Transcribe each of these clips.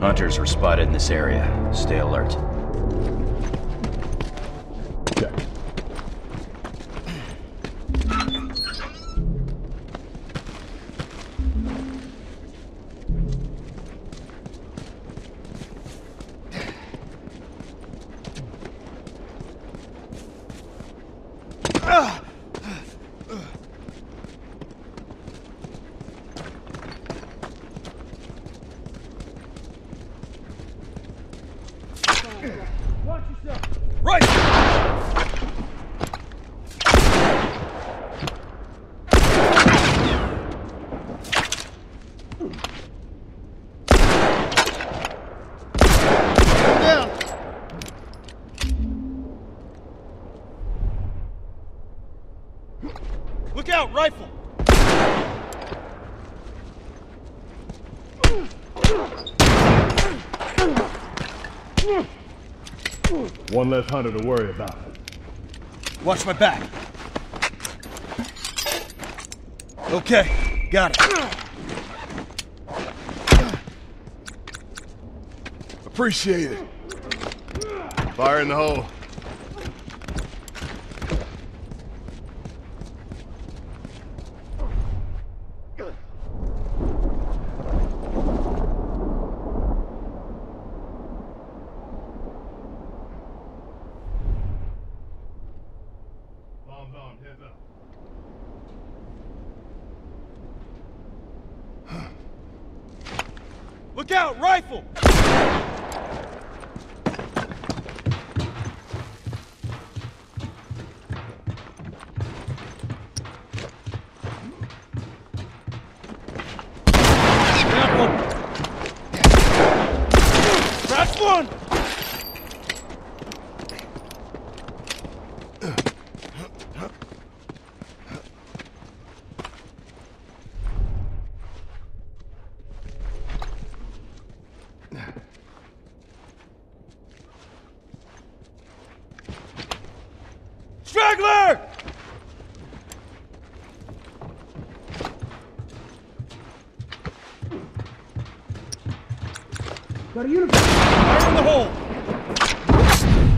Hunters were spotted in this area. Stay alert. Rifle! One less hunter to worry about. Watch my back. Okay, got it. Appreciate it. Fire in the hole. Bombs on, heads up. Look out, rifle! That's one! Straggler! Got a uniform. Fire in the hole.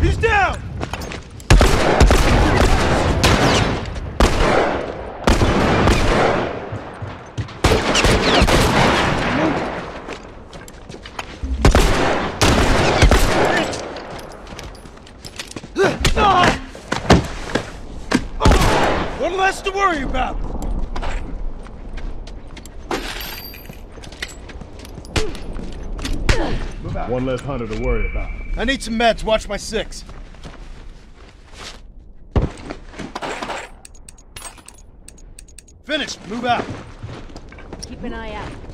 He's down. One less to worry about. One less hunter to worry about. I need some meds. Watch my six. Finished. Move out. Keep an eye out.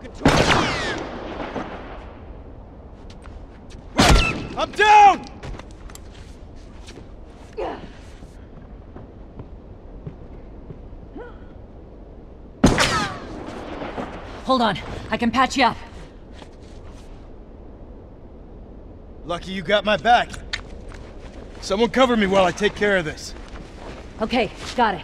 Right. I'm down. Hold on. I can patch you up. Lucky you got my back. Someone cover me while I take care of this. Okay, got it.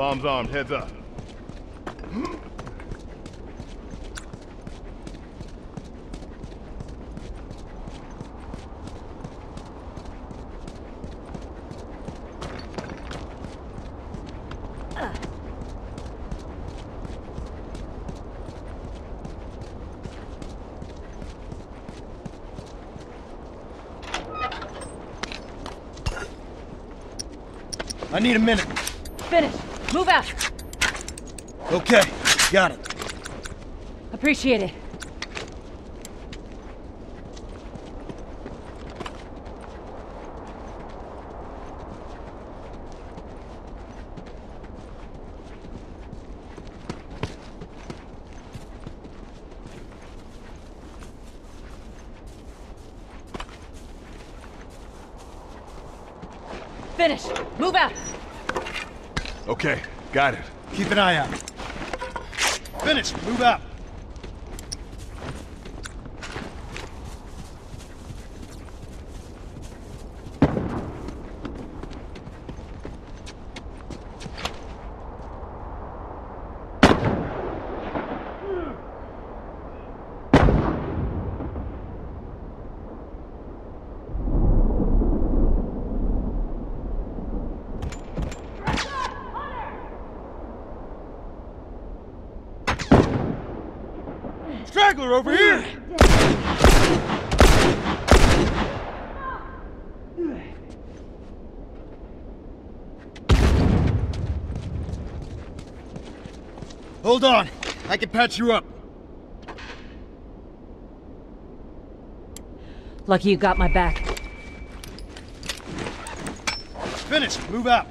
Bombs armed, heads up. I need a minute. Finish. Move out. Okay, got it. Appreciate it. Finish. Move out. Okay, got it. Keep an eye out. Finish. Move out. Straggler over here! Hold on. I can patch you up. Lucky you got my back. Finish. Move out.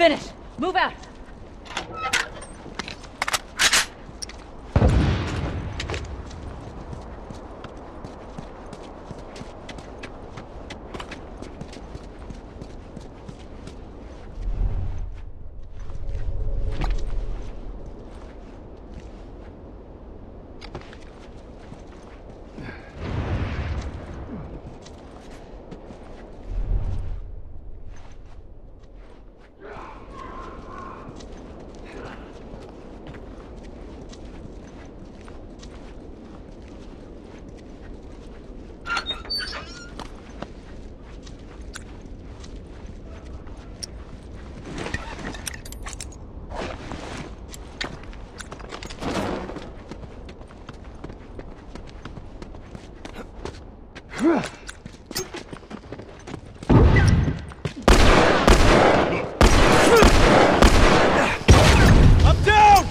Finish. Move out. I'm down!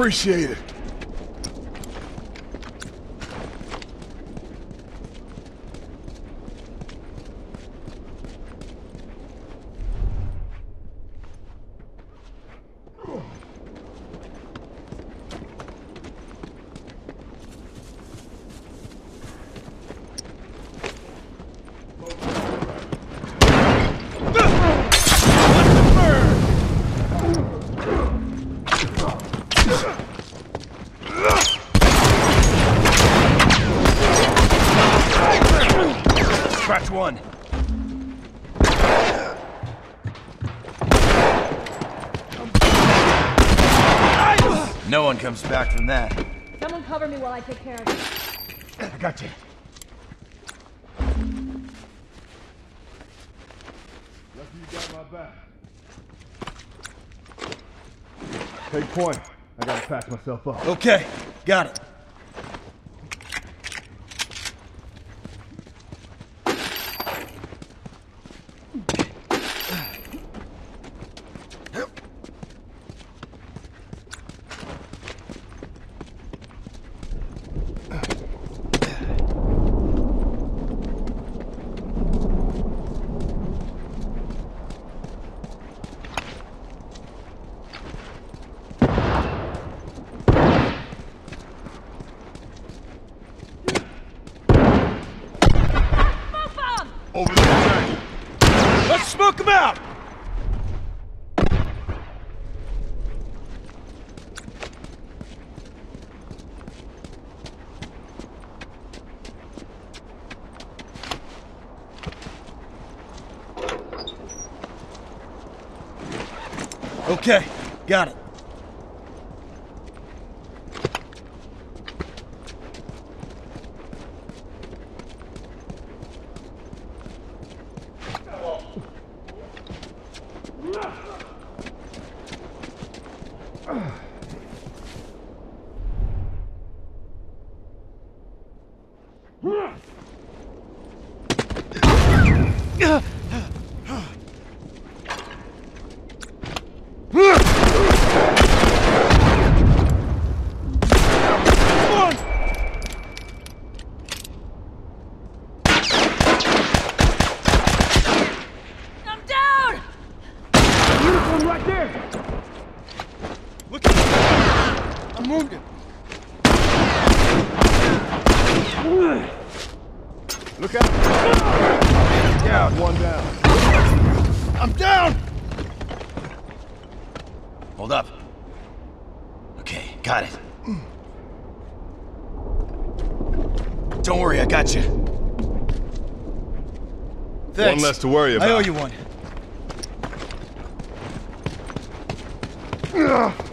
Appreciate it. Scratch one. No one comes back from that. Someone cover me while I take care of it. I got you. Lucky you got my back. Take point. I gotta patch myself up. Okay, got it. Okay, got it. I'm down! Uniform right there! Look at I'm wounded. Look out! Down, one down. I'm down! Hold up. Okay, got it. Don't worry, I got you. Thanks. One less to worry about. I owe you one. Nice!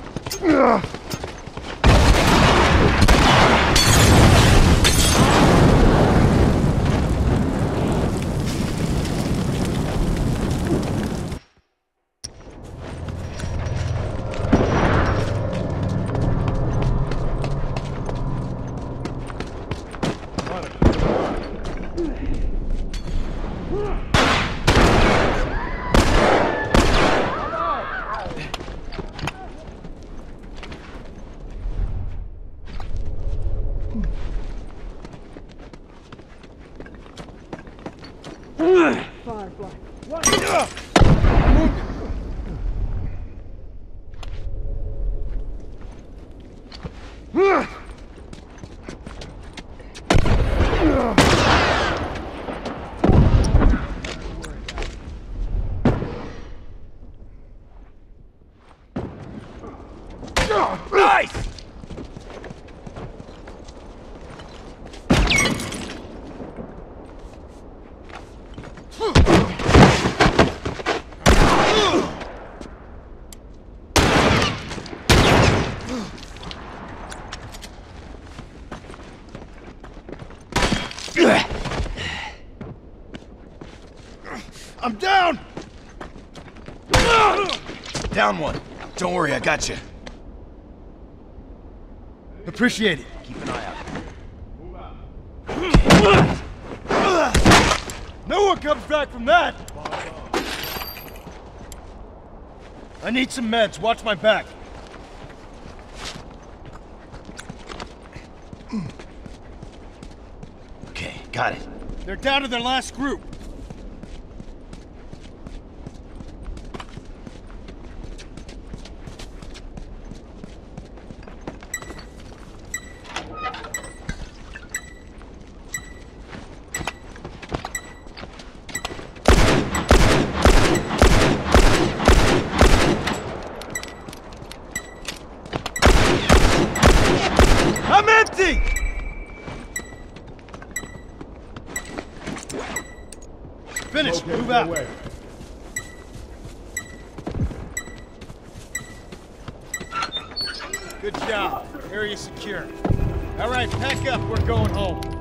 I'm down! Down one. Don't worry, I got you. Appreciate it. Keep an eye out. No one comes back from that! I need some meds. Watch my back. Got it. They're down to their last group. I'm empty! Finish. Okay, Move out. away. Good job. Area secure. All right, pack up. We're going home.